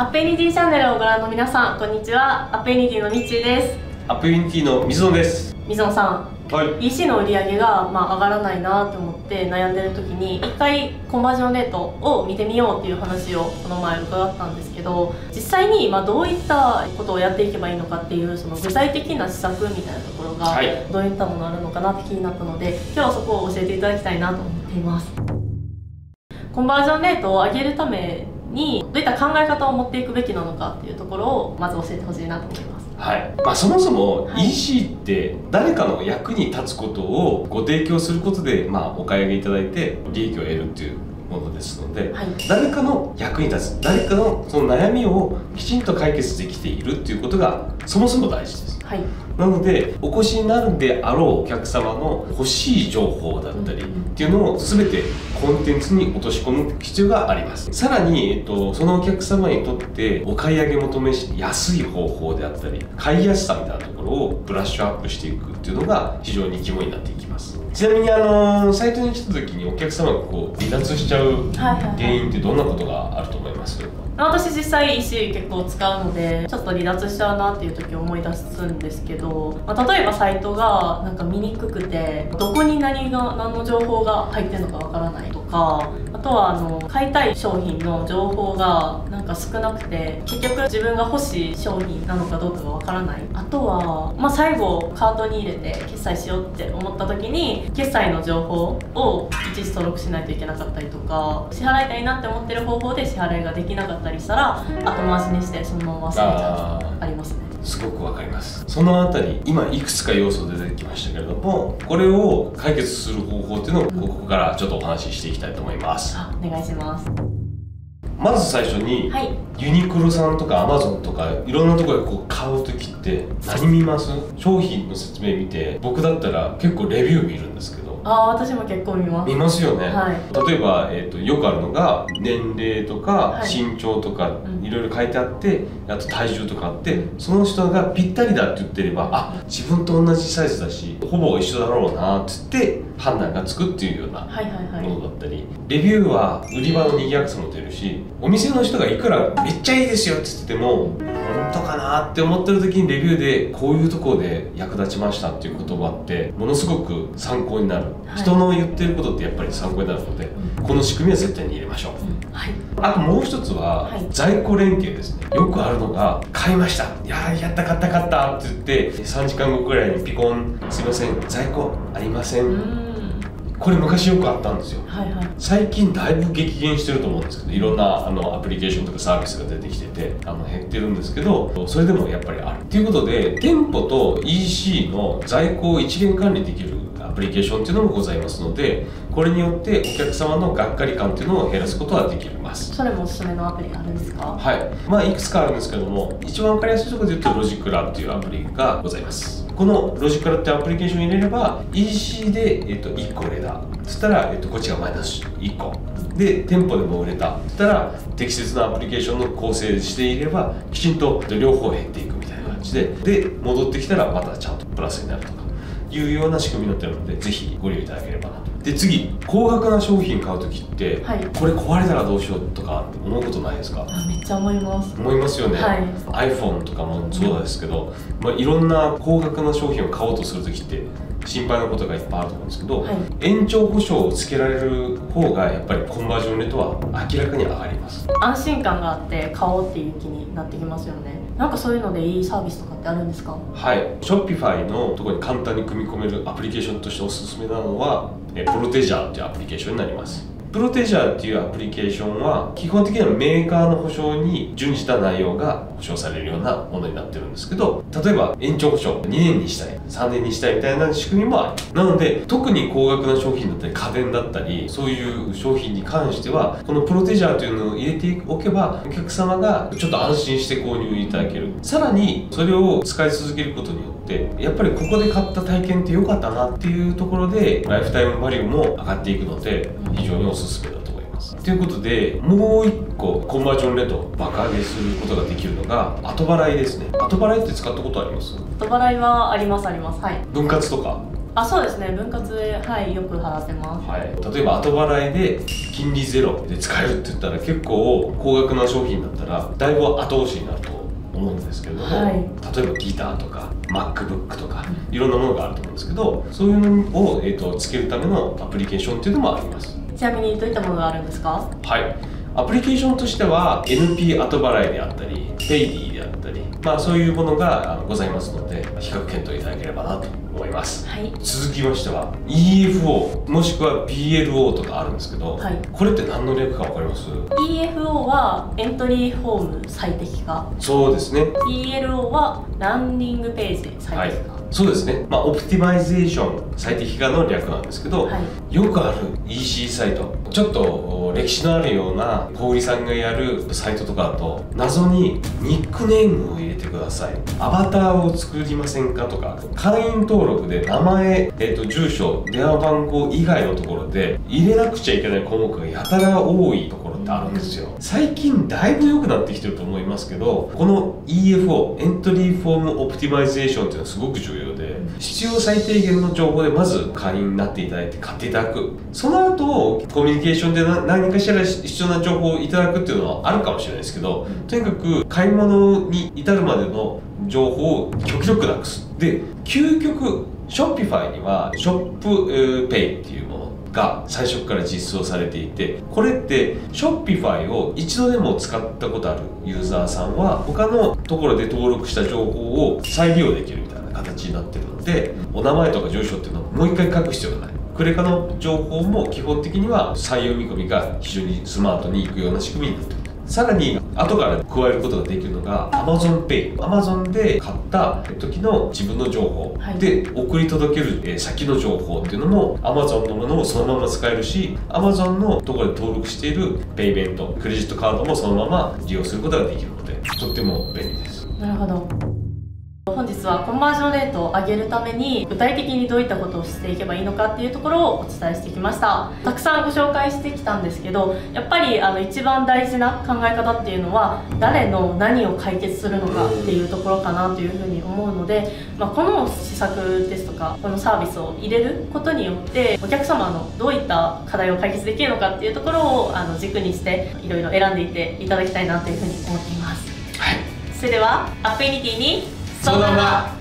アップユニティチャンネルをご覧の皆さんこんにちは。アップユニティのみっちーです。アップユニティの水野です。水野さんはい。EC の売り上げが、まあ、上がらないなと思って悩んでる時に一回コンバージョンレートを見てみようっていう話をこの前伺ったんですけど実際にまあどういったことをやっていけばいいのかっていうその具体的な施策みたいなところがはい。どういったものあるのかなって気になったので今日はそこを教えていただきたいなと思っています。コンバージョンレートを上げるためにどういった考え方を持っていくべきなのかっていうところをまず教えてほしいなと思います。はい。まあ、そもそもはい。EC って誰かの役に立つことをご提供することで、まあ、お買い上げいただいて利益を得るっていうものですのではい。誰かの役に立つ誰かのその悩みをきちんと解決できているっていうことがそもそも大事ですはい。なのでお越しになるであろうお客様の欲しい情報だったりっていうのを全てコンテンツに落とし込む必要があります。さらに、えっと、そのお客様にとってお買い上げ求めやすい方法であったり買いやすさみたいなところをブラッシュアップしていくっていうのが非常に肝になっていきますちなみにあのサイトに来た時にお客様がこう離脱しちゃうはいはいはい。原因ってどんなことがあると思います？私実際 EC 結構使うのでちょっと離脱しちゃうなっていう時思い出すんですけど、まあ、例えばサイトがなんか見にくくてどこに何が何の情報が入ってるのかわからないとかあとはあの買いたい商品の情報がなんか少なくて結局自分が欲しい商品なのかどうかがわからない。あとは、まあ、最後カートに入れて決済しようって思った時に決済の情報をいちいち登録しないといけなかったりとか支払いたいなって思ってる方法で支払いができなかったりしたら後回しにしてそのまま忘れちゃうとかありますね。すごくわかります。そのあたり今いくつか要素出てきましたけれどもこれを解決する方法っていうのをここからちょっとお話ししていきたいと思います。あお願いします。まず最初に、はい。ユニクロさんとかアマゾンとかいろんなところでこう買う時って何見ます？商品の説明見て僕だったら結構レビュー見るんですけど。あー私も結構見ます。見ますよね、はい。例えば、えー、とよくあるのが年齢とかはい。身長とかうんいろいろ書いてあって、あと体重とかあってその人がぴったりだって言ってればあ自分と同じサイズだしほぼ一緒だろうなって言って判断がつくっていうようなものだったり。レビューは売り場の賑やかさも出るしお店の人がいくらめっちゃいいですよって言ってても本当かなって思ってる時にレビューでこういうところで役立ちましたっていう言葉ってものすごく参考になる、はい人の言ってることってやっぱり参考になるのでうん。この仕組みは絶対に入れましょう。あともう一つは、はい。在庫連携ですね。よくあるのが「買いました。いやーやった買った買った」って言って3時間後くらいにピコン「すいません在庫ありません」これ昔よくあったんですよ。はいはい。最近だいぶ激減してると思うんですけどいろんなあのアプリケーションとかサービスが出てきててあの減ってるんですけどそれでもやっぱりある。ということで店舗と EC の在庫を一元管理できるアプリケーションっていうのもございますのでこれによってお客様のがっかり感っていうのを減らすことができます。それもおすすめのアプリあるんですか？はい。まあいくつかあるんですけども一番わかりやすいところで言うとロジクラっていうアプリがございます。このロジクラってアプリケーションを入れれば EC で、えっと1個売れた。そしたら、えっとこっちがマイナス1個で店舗でも売れた。そしたら適切なアプリケーションの構成していればきちんと両方減っていくみたいな感じで。で戻ってきたらまたちゃんとプラスになると。かいうような仕組みになってるのでぜひご利用いただければなと。で次高額な商品買う時って、はい。これ壊れたらどうしようとか思うことないですか？あめっちゃ思います。思いますよね、はい。iPhone とかもそうですけど、まあ、いろんな高額な商品を買おうとする時って心配なことがいっぱいあると思うんですけど、はい。延長保証をつけられる方がやっぱりコンバージョンレートは明らかに上がります。安心感があって買おうっていう気になってきますよねなんかそういうのでいいサービスとかってあるんですか？はい。Shopify のところに簡単に組み込めるアプリケーションとしておすすめなのはえプロテジャーっていうアプリケーションになります。プロテジャーっていうアプリケーションは基本的にはメーカーの保証に準じた内容が保証されるようなものになってるんですけど例えば延長保証2年にしたい3年にしたいみたいな仕組みもあるなので特に高額な商品だったり家電だったりそういう商品に関してはこのプロテジャーというのを入れておけばお客様がちょっと安心して購入いただける。さらにそれを使い続けることによってやっぱりここで買った体験って良かったなっていうところでライフタイムバリューも上がっていくので非常におすすめだと思いうことでもう一個コンバージョンレートを爆上げすることができるのが後払いですね。後払いって使ったことあります？後払いはありますあります。はい。分割とか？あそうですね。分割ではいよく払ってます。はい、例えば後払いで金利ゼロで使えるって言ったら結構高額な商品だったらだいぶ後押しになると思うんですけれども、はい。例えばギターとか MacBook とかいろんなものがあると思うんですけどそういうのを、えー、とつけるためのアプリケーションっていうのもありますちなみにどういったものがあるんですか？はい。アプリケーションとしては NP 後払いであったり PayD であったり、まあ、そういうものがございますので比較検討いただければなと思います。はい。続きましては EFO もしくは PLO とかあるんですけど、はい。これって何の略か分かります？EFO はエントリーフォーム最適化そうですね。PLO はランディングページ最適化、そうですね。まあオプティマイゼーション最適化の略なんですけど、はい。よくある EC サイト。ちょっとお歴史のあるような小売さんがやるサイトとかだと謎にニックネームを入れれてください。アバターを作りませんかとか会員登録で名前、えー、と住所電話番号以外のところで入れなくちゃいけない項目がやたら多いところ。ってあるんですよ。最近だいぶ良くなってきてると思いますけどこの EFO エントリーフォームオプティマイゼーションっていうのはすごく重要で必要最低限の情報でまず会員になっていただいて買っていただくその後コミュニケーションで何かしら必要な情報をいただくっていうのはあるかもしれないですけどとにかく買い物に至るまでの情報を極力なくす。で究極 Shopify には Shop Pay っていうものが最初から実装されていてこれって Shopify を一度でも使ったことあるユーザーさんは他のところで登録した情報を再利用できるみたいな形になってるのでお名前とか住所っていうのをもう一回書く必要がない。クレカの情報も基本的には採用見込みが非常にスマートにいくような仕組みになっているさらに後から加えることができるのが AmazonPay Amazon で買った時の自分の情報、はい。で送り届けるえー先の情報っていうのも Amazon のものをそのまま使えるし Amazon のところで登録しているペイベントクレジットカードもそのまま利用することができるのでとっても便利です。なるほど本日はコンバージョンレートを上げるために具体的にどういったことをしていけばいいのかっていうところをお伝えしてきました。たくさんご紹介してきたんですけどやっぱりあの一番大事な考え方っていうのは誰の何を解決するのかっていうところかなというふうに思うので、まあ、この施策ですとかこのサービスを入れることによってお客様のどういった課題を解決できるのかっていうところをあの軸にしていろいろ選んでいっていただきたいなというふうに思っています。はい。それではアフィニティにそのまま